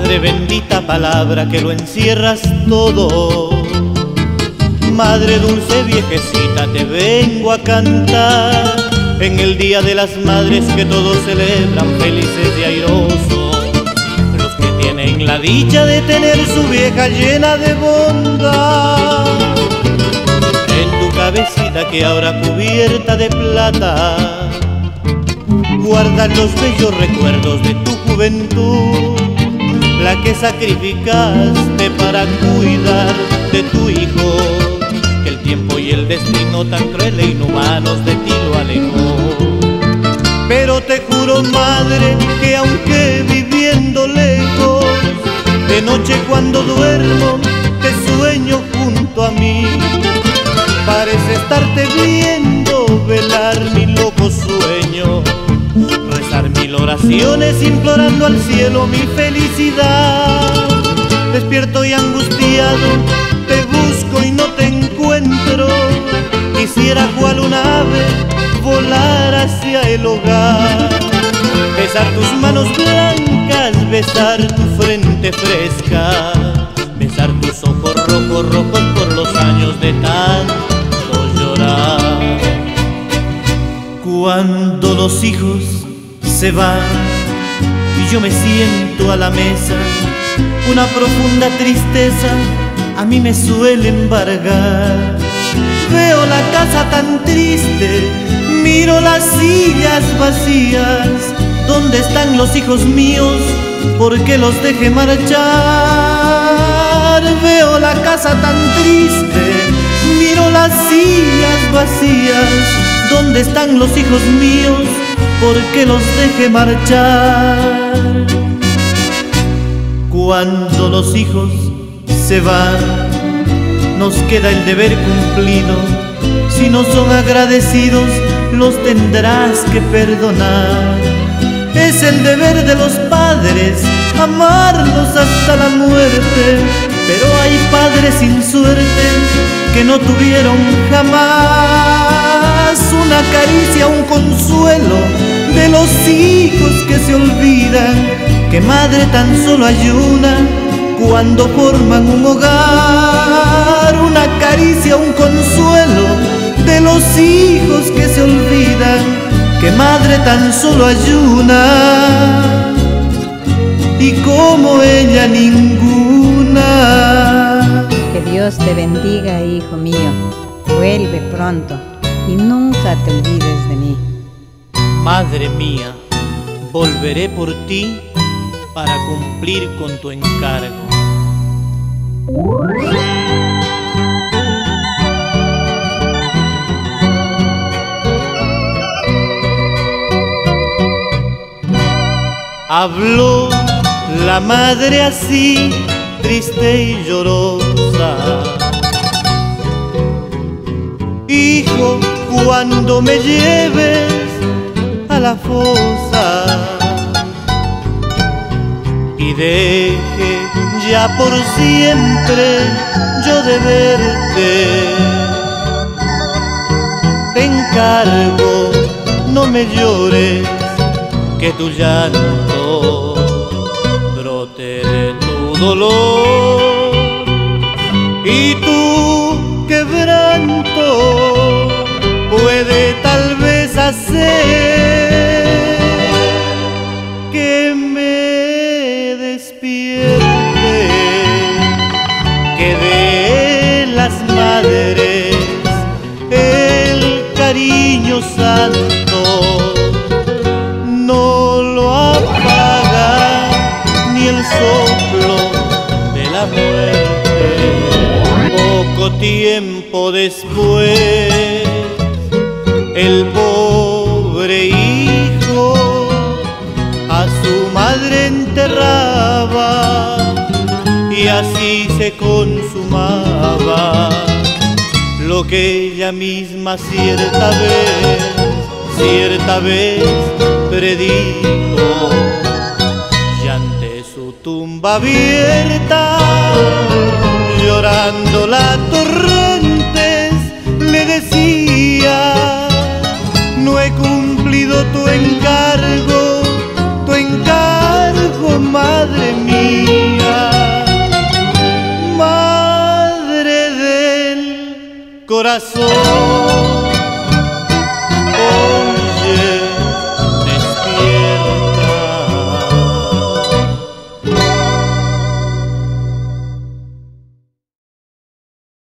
Madre bendita palabra que lo encierras todo. Madre dulce viejecita, te vengo a cantar en el Día de las Madres que todos celebran felices y airosos. Los que tienen la dicha de tener su vieja llena de bondad. En tu cabecita que ahora cubierta de plata, guarda los bellos recuerdos de tu juventud, que sacrificaste para cuidar de tu hijo, que el tiempo y el destino tan cruel e inhumanos de ti lo alejó. Pero te juro, madre, que aunque viviendo lejos, de noche cuando duermo, te sueño junto a mí. Parece estarte viendo oraciones implorando al cielo mi felicidad. Despierto y angustiado, te busco y no te encuentro. Quisiera cual un ave volar hacia el hogar. Besar tus manos blancas, besar tu frente fresca, besar tus ojos rojos, rojos por los años de tanto llorar. Cuando los hijos se van y yo me siento a la mesa, una profunda tristeza a mí me suele embargar. Veo la casa tan triste, miro las sillas vacías. ¿Dónde están los hijos míos? ¿Por qué los dejé marchar? Veo la casa tan triste, miro las sillas vacías. ¿Dónde están los hijos míos? ¿Por qué los dejé marchar? Cuando los hijos se van, nos queda el deber cumplido. Si no son agradecidos, los tendrás que perdonar. Es el deber de los padres amarlos hasta la muerte, pero hay padres sin suerte que no tuvieron jamás una caricia, un consuelo de los hijos que se olvidan que madre tan solo hay una cuando forman un hogar, una caricia, un consuelo de los hijos que se olvidan que madre tan solo hay una y como ella ninguna. Que Dios te bendiga, hijo mío. Vuelve pronto y nunca te olvides de mí. Madre mía, volveré por ti para cumplir con tu encargo. Habló la madre así, triste y llorosa. Hijo, cuando me lleves la fosa y deje ya por siempre yo de verte. Te encargo, no me llores, que tu llanto brote de tu dolor soplo de la muerte. Poco tiempo después, el pobre hijo a su madre enterraba y así se consumaba lo que ella misma cierta vez, cierta vez predijo tumba abierta, llorando la torrentes, le decía, no he cumplido tu encargo, tu encargo, madre mía, madre del corazón.